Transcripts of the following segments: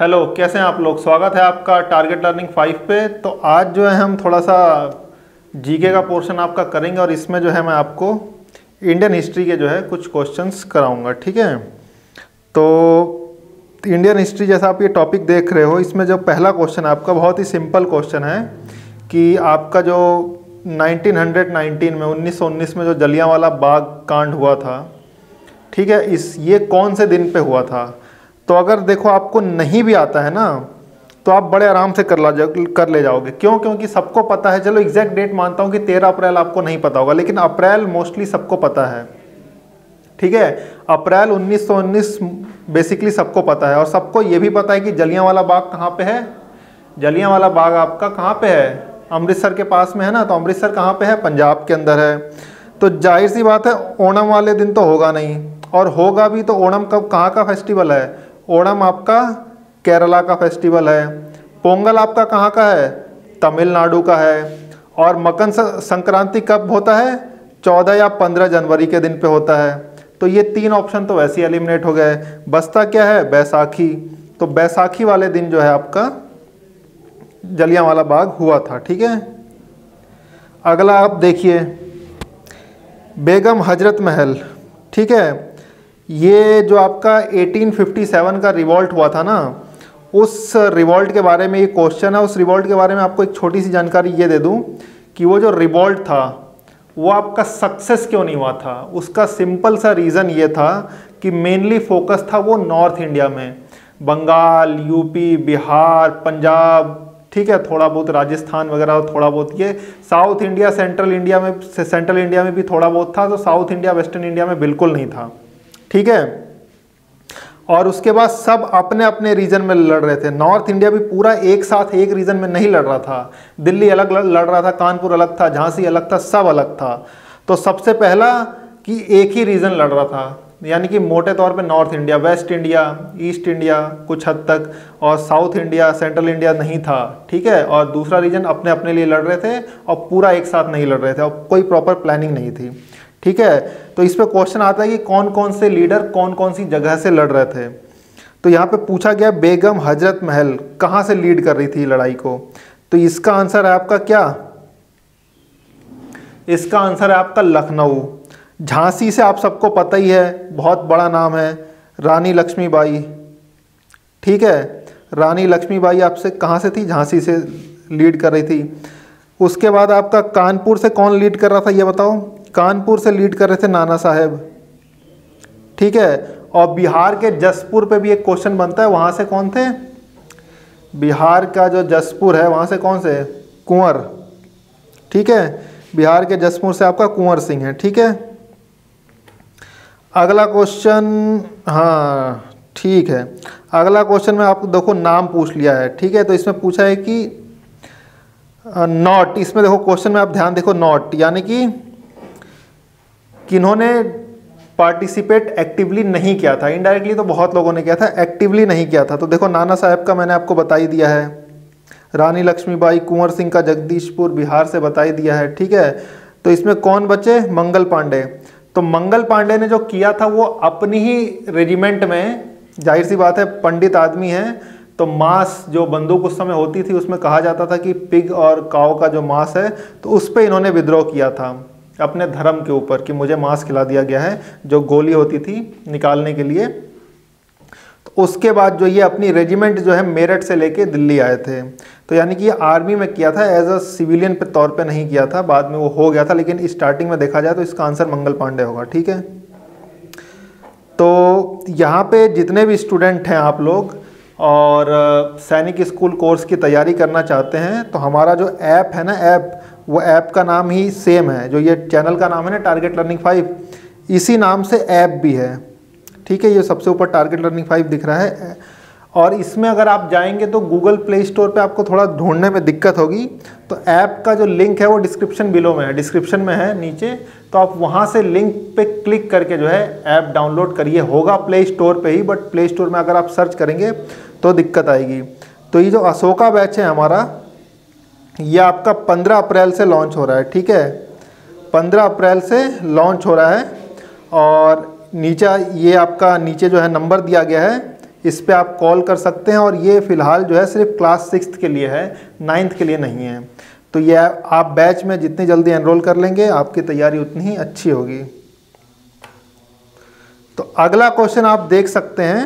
Hello, कैसे हैं आप लोग? स्वागत है आपका टारगेट लर्निंग फाइव पे। तो आज जो है हम थोड़ा सा जीके का पोर्शन आपका करेंगे और इसमें जो है मैं आपको इंडियन हिस्ट्री के जो है कुछ क्वेश्चंस कराऊँगा, ठीक है? तो इंडियन हिस्ट्री जैसा आप ये टॉपिक देख रहे हो, इसमें जो पहला क्वेश्चन है, आपका बहुत ही सिंपल क्वेश्चन है कि आपका जो 1919 में 1919 में जो जलियांवाला बाग कांड हुआ था, ठीक है? इस, ये कौन से दिन पे हुआ था? तो अगर देखो आपको नहीं भी आता है ना तो आप बड़े आराम से कर ला कर ले जाओगे। क्यों? क्योंकि सबको पता है, चलो एग्जैक्ट डेट मानता हूँ कि तेरह अप्रैल आपको नहीं पता होगा, लेकिन अप्रैल मोस्टली सबको पता है। ठीक है? अप्रैल 1919 बेसिकली सबको पता है, और सबको ये भी पता है कि जलियांवाला बाग कहाँ पे है? जलियांवाला बाग आपका कहाँ पे है? अमृतसर के पास में है ना? तो अमृतसर कहाँ पे है? पंजाब के अंदर है। तो ज़ाहिर सी बात है, ओणम वाले दिन तो होगा नहीं, और होगा भी तो ओणम कब कहाँ का फेस्टिवल है? ओणम आपका, केरला का फेस्टिवल है। पोंगल आपका कहाँ का है? तमिलनाडु का है। और मकर संक्रांति कब होता है? चौदह या पंद्रह जनवरी के दिन पे होता है। तो ये तीन ऑप्शन तो वैसे ही एलिमिनेट हो गए। बसता क्या है? बैसाखी। तो बैसाखी वाले दिन जो है आपका, जलियांवाला बाग हुआ था, ठीक है? अगला आप देखिए। बेगम हज़रत महल, ठीक है? ये जो आपका 1857 का रिवॉल्ट हुआ था ना, उस रिवॉल्ट के बारे में ये क्वेश्चन है, उस रिवॉल्ट के बारे में आपको एक छोटी सी जानकारी ये दे दूँ कि वो जो रिवॉल्ट था, वो आपका सक्सेस क्यों नहीं हुआ था? उसका सिंपल सा रीज़न ये था कि मेनली फोकस था वो नॉर्थ इंडिया में। बंगाल यूपी बिहार, पंजाब, ठीक है, थोड़ा बहुत राजस्थान वगैरह थोड़ा बहुत ये साउथ इंडिया सेंट्रल इंडिया में सेंट्रल इंडिया में भी थोड़ा बहुत था तो साउथ इंडिया वेस्टर्न इंडिया में बिल्कुल नहीं था। ठीक है? और उसके बाद सब अपने अपने रीजन में लड़ रहे थे। नॉर्थ इंडिया भी पूरा एक साथ एक रीजन में नहीं लड़ रहा था। दिल्ली अलग लड़ रहा था, कानपुर अलग था, झांसी अलग था, सब अलग था। तो सबसे पहला कि एक ही रीजन लड़ रहा था। यानी कि मोटे तौर पे North India West India East India कुछ हद तक, और साउथ इंडिया सेंट्रल इंडिया नहीं था। ठीक है? और दूसरा रीजन अपने अपने लिए लड़ रहे थे, और पूरा एक साथ नहीं लड़ रहे थे, और कोई प्रॉपर प्लानिंग नहीं थी। ठीक है? तो इस पर क्वेश्चन आता है कि कौन कौन से लीडर कौन कौन सी जगह से लड़ रहे थे? तो यहाँ पे पूछा गया बेगम हज़रत महल कहाँ से लीड कर रही थी लड़ाई को? तो इसका आंसर है आपका क्या? इसका आंसर है आपका लखनऊ। झांसी से आप सबको पता ही है, बहुत बड़ा नाम है, रानी लक्ष्मीबाई। ठीक है? रानी लक्ष्मीबाई आपसे कहाँ से थी? झांसी से लीड कर रही थी। उसके बाद आपका कानपुर से कौन लीड कर रहा था ये बताओ? कानपुर से लीड कर रहे थे नाना साहेब। ठीक है? और बिहार के जसपुर पे भी एक क्वेश्चन बनता है, वहाँ से कौन थे? बिहार का जो जसपुर है, वहाँ से कौन से? कुंवर। ठीक है? बिहार के जसपुर से आपका कुंवर सिंह है, ठीक है? अगला क्वेश्चन हाँ ठीक है। अगला क्वेश्चन में आपको देखो नाम पूछ लिया है, ठीक है? तो इसमें पूछा है कि नॉट, इसमें देखो क्वेश्चन में आप ध्यान देखो नॉट, यानी कि किन्होंने पार्टिसिपेट एक्टिवली नहीं किया था। इनडायरेक्टली तो बहुत लोगों ने किया था एक्टिवली नहीं किया था। तो देखो, नाना साहब का मैंने आपको बता ही दिया है। रानी लक्ष्मीबाई, कुंवर सिंह का जगदीशपुर, बिहार से बता ही दिया है, ठीक है? तो इसमें कौन बचे? मंगल पांडे। तो मंगल पांडे ने जो किया था, वो अपनी ही रेजिमेंट में, ज़ाहिर सी बात है, पंडित आदमी है तो मांस जो बंदूक उस समय होती थी, उसमें कहा जाता था कि पिग और काव का जो मांस है तो उस पर इन्होंने विद्रोह किया था। अपने धर्म के ऊपर कि मुझे मांस खिला दिया गया है, जो गोली होती थी निकालने के लिए। तो उसके बाद जो ये अपनी रेजिमेंट जो है मेरठ से लेके दिल्ली आए थे। तो यानी कि ये आर्मी में किया था एज अ सिविलियन पे तौर पे नहीं किया था, बाद में वो हो गया था, लेकिन स्टार्टिंग में देखा जाए तो इसका आंसर मंगल पांडे होगा, ठीक है? तो यहाँ पे जितने भी स्टूडेंट हैं आप लोग, और सैनिक स्कूल कोर्स की तैयारी करना चाहते हैं तो हमारा जो ऐप है ना ऐप वो ऐप का नाम ही सेम है, जो ये चैनल का नाम है ना टारगेट लर्निंग फाइव इसी नाम से ऐप भी है। ठीक है, ये सबसे ऊपर टारगेट लर्निंग फाइव दिख रहा है। और इसमें अगर आप जाएँगे तो गूगल प्ले स्टोर पे आपको थोड़ा ढूँढने में दिक्कत होगी। तो ऐप का जो लिंक है वो डिस्क्रिप्शन बिलो में है, डिस्क्रिप्शन में है नीचे। तो आप वहाँ से लिंक पे क्लिक करके जो है ऐप डाउनलोड करिए। होगा प्ले स्टोर पे ही बट प्ले स्टोर में अगर आप सर्च करेंगे तो दिक्कत आएगी। तो ये जो अशोका बैच है हमारा ये आपका 15 अप्रैल से लॉन्च हो रहा है, ठीक है? 15 अप्रैल से लॉन्च हो रहा है और नीचे, ये आपका नीचे जो है नंबर दिया गया है, इस पर आप कॉल कर सकते हैं और ये फ़िलहाल जो है सिर्फ़ क्लास सिक्स के लिए है नाइन्थ के लिए नहीं है। तो ये आप बैच में जितनी जल्दी एनरोल कर लेंगे, आपकी तैयारी उतनी ही अच्छी होगी। तो अगला क्वेश्चन आप देख सकते हैं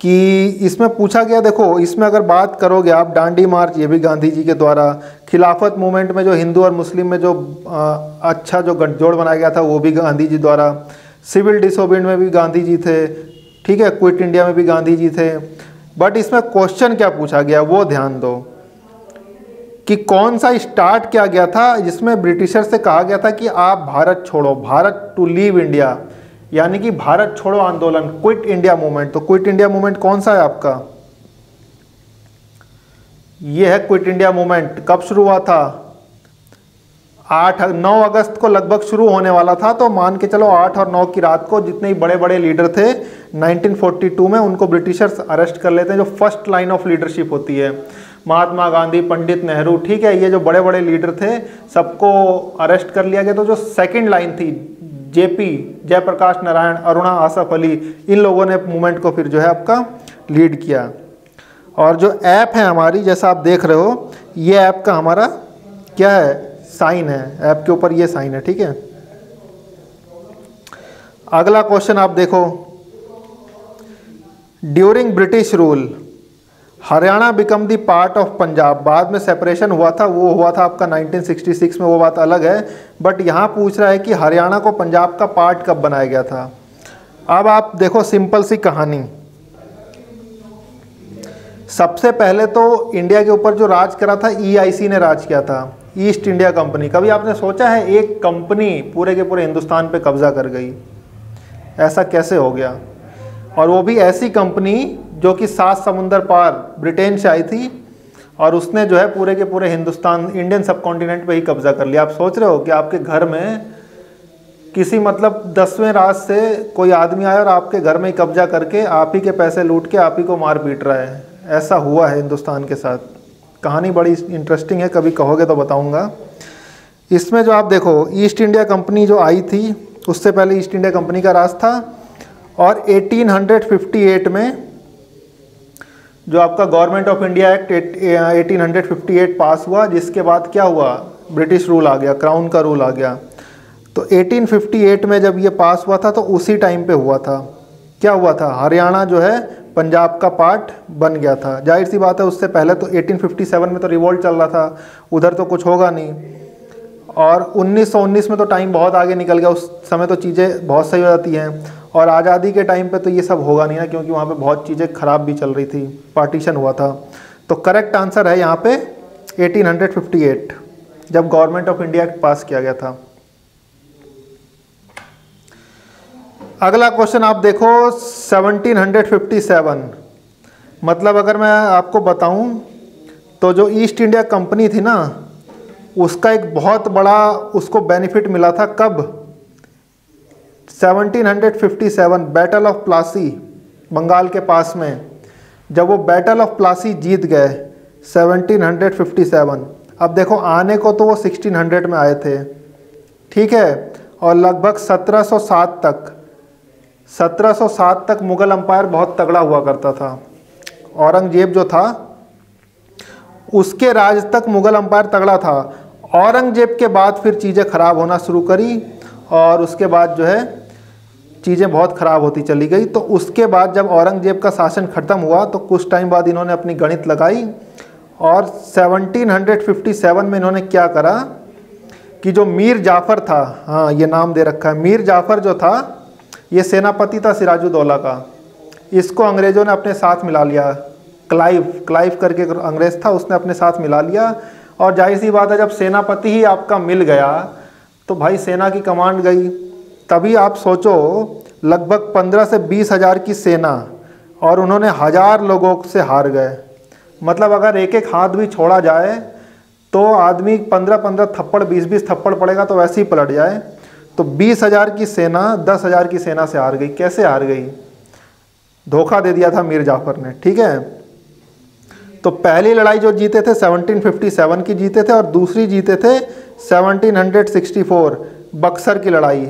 कि इसमें पूछा गया देखो इसमें अगर बात करोगे आप डांडी मार्च ये भी गांधी जी के द्वारा खिलाफत मूवमेंट में जो हिंदू और मुस्लिम में जो आ, अच्छा जो गठजोड़ बनाया गया था वो भी गांधी जी द्वारा सिविल डिसोबेंड में भी गांधी जी थे ठीक है क्विट इंडिया में भी गांधी जी थे बट इसमें क्वेश्चन क्या पूछा गया वो ध्यान दो कि कौन सा स्टार्ट किया गया था जिसमें ब्रिटिशर से कहा गया था कि आप भारत छोड़ो भारत टू लीव इंडिया यानी कि भारत छोड़ो आंदोलन क्विट इंडिया मूवमेंट तो क्विट इंडिया मूवमेंट कौन सा है आपका? ये है क्विट इंडिया मूवमेंट कब शुरू हुआ था? आठ, नौ अगस्त को लगभग शुरू होने वाला था तो मान के चलो आठ और नौ की रात को जितने ही बड़े बड़े लीडर थे 1942 में उनको ब्रिटिशर्स अरेस्ट कर लेते हैं, जो फ़र्स्ट लाइन ऑफ़ लीडरशिप होती है। महात्मा गांधी, पंडित नेहरू, ठीक है, ये जो बड़े बड़े लीडर थे, सबको अरेस्ट कर लिया गया तो जो सेकेंड लाइन थी जेपी, जयप्रकाश नारायण, अरुणा, आसफ अली, इन लोगों ने मूवमेंट को फिर जो है आपका लीड किया। और जो ऐप है हमारी, जैसा आप देख रहे हो, ये ऐप का हमारा क्या है? साइन है। ऐप के ऊपर ये साइन है, ठीक है? अगला क्वेश्चन आप देखो। During British rule Haryana become the part of Punjab बाद में सेपरेशन हुआ था, वो हुआ था आपका 1966 में, वो बात अलग है। बट यहाँ पूछ रहा है कि हरियाणा को पंजाब का पार्ट कब बनाया गया था? अब आप देखो सिंपल सी कहानी। सबसे पहले तो इंडिया के ऊपर जो राज करा था ईआईसी e ने राज किया था ईस्ट इंडिया कंपनी कभी आपने सोचा है, एक कंपनी पूरे के पूरे हिंदुस्तान पे कब्जा कर गई। ऐसा कैसे हो गया? और वो भी ऐसी कंपनी जो कि सात समुंदर पार ब्रिटेन से आई थी और उसने जो है पूरे के पूरे हिंदुस्तान, इंडियन सब कॉन्टिनेंट पे ही कब्जा कर लिया। आप सोच रहे हो कि आपके घर में किसी मतलब दसवें रात से कोई आदमी आया और आपके घर में ही कब्जा करके आप ही के पैसे लूट के आप ही को मार पीट रहा है? ऐसा हुआ है हिंदुस्तान के साथ। कहानी बड़ी इंटरेस्टिंग है, कभी कहोगे तो बताऊँगा। इसमें जो आप देखो ईस्ट इंडिया कंपनी जो आई थी, उससे पहले ईस्ट इंडिया कंपनी का राज था और 1858 में जो आपका गवर्नमेंट ऑफ़ इंडिया एक्ट 1858 पास हुआ, जिसके बाद क्या हुआ? ब्रिटिश रूल आ गया क्राउन का रूल आ गया। तो 1858 में जब ये पास हुआ था तो उसी टाइम पे हुआ था। क्या हुआ था? हरियाणा जो है, पंजाब का पार्ट बन गया था। ज़ाहिर सी बात है, उससे पहले तो 1857 में तो रिवोल्ट चल रहा था। उधर तो कुछ होगा नहीं। और 1919 में तो टाइम बहुत आगे निकल गया। उस समय तो चीज़ें बहुत सही हो जाती हैं। और आज़ादी के टाइम पे तो ये सब होगा नहीं ना, क्योंकि वहाँ पे बहुत चीज़ें ख़राब भी चल रही थी पार्टीशन हुआ था। तो करेक्ट आंसर है यहाँ पे 1858 जब गवर्नमेंट ऑफ़ इंडिया पास किया गया था। अगला क्वेश्चन आप देखो 1757 मतलब अगर मैं आपको बताऊँ तो जो ईस्ट इंडिया कंपनी थी ना, उसका एक बहुत बड़ा उसको बेनिफिट मिला था कब? 1757 बैटल ऑफ़ प्लासी बंगाल के पास में, जब वो बैटल ऑफ़ प्लासी जीत गए 1757 अब देखो, आने को तो वो 1600 में आए थे। ठीक है? और लगभग 1707 तक 1707 तक मुग़ल अंपायर बहुत तगड़ा हुआ करता था। औरंगज़ेब जो था, उसके राज तक मुग़ल अंपायर तगड़ा था। औरंगज़ेब के बाद फिर चीज़ें ख़राब होना शुरू करी, और उसके बाद जो है चीज़ें बहुत ख़राब होती चली गई। तो उसके बाद जब औरंगज़ेब का शासन ख़त्म हुआ तो कुछ टाइम बाद इन्होंने अपनी गणित लगाई और 1757 में इन्होंने क्या करा कि जो मीर जाफ़र था हाँ ये नाम दे रखा है। मीर जाफ़र जो था, ये सेनापति था सिराजुद्दौला का। इसको अंग्रेज़ों ने अपने साथ मिला लिया। क्लाइव क्लाइव करके अंग्रेज़ था, उसने अपने साथ मिला लिया। और ज़ाहिर सी बात है, जब सेनापति ही आपका मिल गया तो भाई सेना की कमांड गई। तभी आप सोचो, लगभग पंद्रह से बीस हज़ार की सेना और उन्होंने हज़ार लोगों से हार गए। मतलब अगर एक एक हाथ भी छोड़ा जाए तो आदमी पंद्रह पंद्रह थप्पड़, बीस बीस थप्पड़ पड़ेगा तो वैसे ही पलट जाए। तो बीस हज़ार की सेना, दस हज़ार की सेना से हार गई। कैसे हार गई? धोखा दे दिया था मीर जाफ़र ने, ठीक है? तो पहली लड़ाई जो जीते थे 1757 की जीते थे और दूसरी जीते थे 1764 बक्सर की लड़ाई।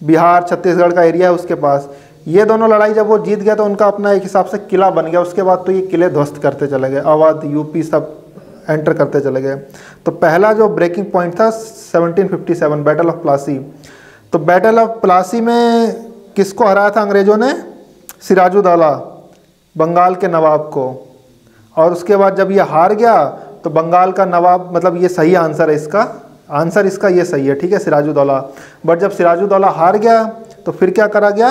बिहार, छत्तीसगढ़ का एरिया है उसके पास। ये दोनों लड़ाई जब वो जीत गया तो उनका अपना एक हिसाब से किला बन गया। उसके बाद तो ये किले ध्वस्त करते चले गए। अवध, यूपी सब एंटर करते चले गए। तो पहला जो ब्रेकिंग पॉइंट था 1757 बैटल ऑफ़ प्लासी तो बैटल ऑफ़ प्लासी में किसको हराया था अंग्रेज़ों ने? सिराजुद्दौला बंगाल के नवाब को। और उसके बाद जब ये हार गया तो बंगाल का नवाब मतलब ये सही आंसर है इसका आंसर इसका ये सही है, ठीक है, सिराजुद्दौला। बट जब सिराजुद्दौला हार गया तो फिर क्या करा गया?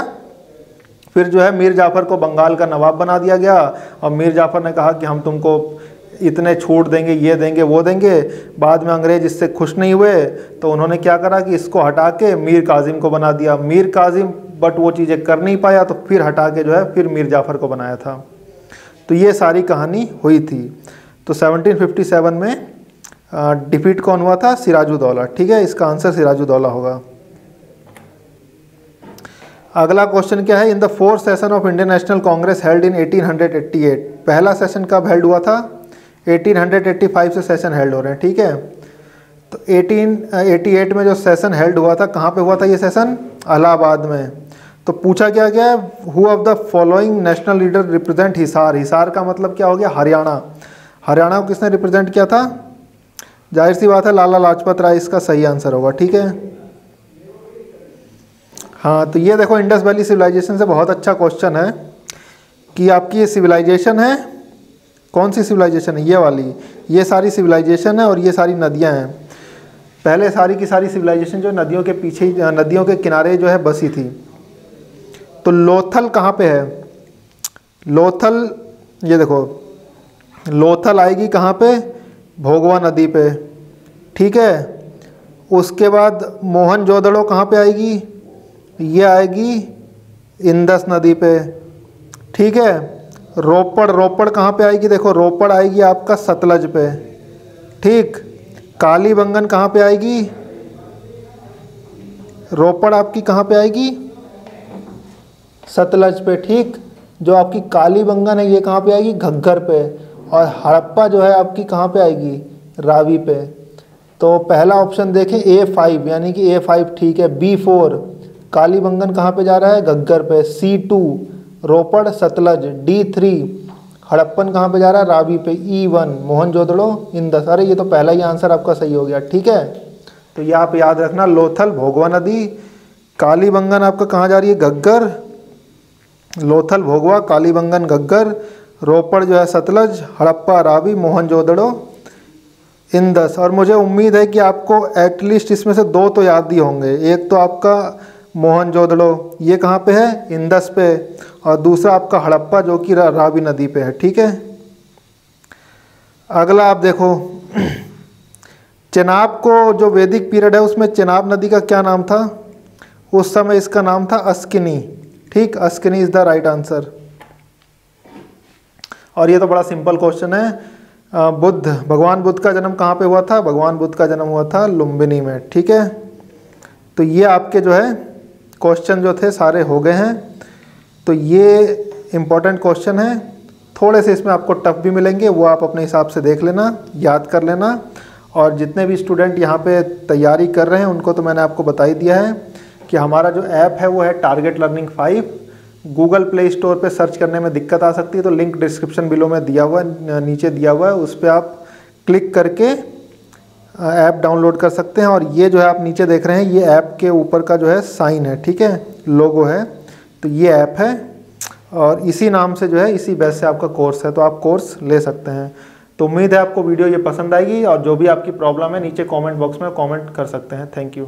फिर जो है मीर जाफ़र को बंगाल का नवाब बना दिया गया और मीर जाफ़र ने कहा कि हम तुमको इतने छूट देंगे, ये देंगे, वो देंगे। बाद में अंग्रेज़ इससे खुश नहीं हुए तो उन्होंने क्या करा कि इसको हटा के मीर काजिम को बना दिया। मीर काजिम, बट वो चीज़ें कर नहीं पाया तो फिर हटा के जो है फिर मीर जाफ़र को बनाया था। तो ये सारी कहानी हुई थी। तो 1757 में डिफीट कौन हुआ था? सिराजुद्दौला। ठीक है, इसका आंसर सिराजुद्दौला होगा। अगला क्वेश्चन क्या है? In the fourth session of Indian National Congress held in 1888 पहला सेशन कब हेल्ड हुआ था? 1885 से सेशन हेल्ड हो रहे हैं, ठीक है? तो 1888 में जो सेशन हेल्ड हुआ था, कहाँ पे हुआ था ये सेशन इलाहाबाद में। तो पूछा क्या गया who? Of the following national leader represent Hisar? Hisar का मतलब क्या हो गया? हरियाणा। हरियाणा को किसने रिप्रेजेंट किया था? ज़ाहिर सी बात है, लाला लाजपत राय इसका सही आंसर होगा, ठीक है? हाँ तो ये देखो, इंडस वैली सिविलाइजेशन से बहुत अच्छा क्वेश्चन है कि आपकी ये सिविलाइजेशन है, कौन सी सिविलाइजेशन है? ये वाली, ये सारी सिविलाइजेशन है और ये सारी नदियाँ हैं। पहले सारी की सारी सिविलाइजेशन जो नदियों के पीछे नदियों के किनारे जो है, बसी थी। तो लोथल कहाँ पे है? लोथल, ये देखो, लोथल आएगी कहाँ पे? भोगवा नदी पे। ठीक है? उसके बाद मोहन जोदड़ो कहाँ पे आएगी? ये आएगी इंदस नदी पे। ठीक है? रोपड़ रोपड़ कहाँ पे आएगी? देखो, रोपड़ आएगी आपका सतलज पे। ठीक? काली बंगन कहाँ पे आएगी? रोपड़ आपकी कहाँ पे आएगी? सतलज पे। ठीक? जो आपकी काली बंगन है, ये कहाँ पे आएगी? घग्गर पे। और हड़प्पा जो है आपकी कहाँ पे आएगी? रावी पे। तो पहला ऑप्शन देखें ए फाइव यानी कि ए फाइव ठीक है। बी फोर काली बंगन कहाँ पे जा रहा है? गग्गर पे। C two Ropar, Sutlej. D three Harappan कहाँ पे जा रहा है? रावी पे। ई वन मोहन जोदड़ो इन दस अरे, ये तो पहला ही आंसर आपका सही हो गया, ठीक है? तो ये आप याद रखना, लोथल, भोगवा नदी काली बंगन आपका कहाँ जा रही है? गग्गर। लोथल, भोगवा काली बंगन घग्गर रोपड़ जो है सतलज, हड़प्पा, रावी, मोहन जोदड़ो इन दस और मुझे उम्मीद है कि आपको एटलीस्ट इसमें से दो तो याद ही होंगे। एक तो आपका मोहन जोदड़ो, ये कहाँ पे है? इंदस पे। और दूसरा आपका हड़प्पा, जो कि रावी नदी पे है। ठीक है? अगला आप देखो। चेनाब को जो वैदिक पीरियड है, उसमें चेनाब नदी का क्या नाम था? उस समय इसका नाम था अस्किनी। ठीक? Askini is the right answer और ये तो बड़ा सिंपल क्वेश्चन है। बुद्ध, भगवान बुद्ध का जन्म कहाँ पे हुआ था? भगवान बुद्ध का जन्म हुआ था लुम्बिनी में, ठीक है? तो ये आपके जो है क्वेश्चन जो थे, सारे हो गए हैं। तो ये इम्पोर्टेंट क्वेश्चन है। थोड़े से इसमें आपको टफ भी मिलेंगे, वो आप अपने हिसाब से देख लेना, याद कर लेना। और जितने भी स्टूडेंट यहाँ पे तैयारी कर रहे हैं, उनको तो मैंने आपको बता ही दिया है कि हमारा जो ऐप है, वो है target learning five Google Play Store पे सर्च करने में दिक्कत आ सकती है तो लिंक डिस्क्रिप्शन बिलो में दिया हुआ है नीचे दिया हुआ है, उस पर आप क्लिक करके ऐप डाउनलोड कर सकते हैं, और ये जो है आप नीचे देख रहे हैं, ये ऐप के ऊपर का जो है साइन है, ठीक है, लोगो है तो ये ऐप है, और इसी नाम से जो है, इसी बेस से आपका कोर्स है तो आप कोर्स ले सकते हैं। तो उम्मीद है आपको वीडियो ये पसंद आएगी, और जो भी आपकी प्रॉब्लम है, नीचे कमेंट बॉक्स में कमेंट कर सकते हैं, थैंक यू।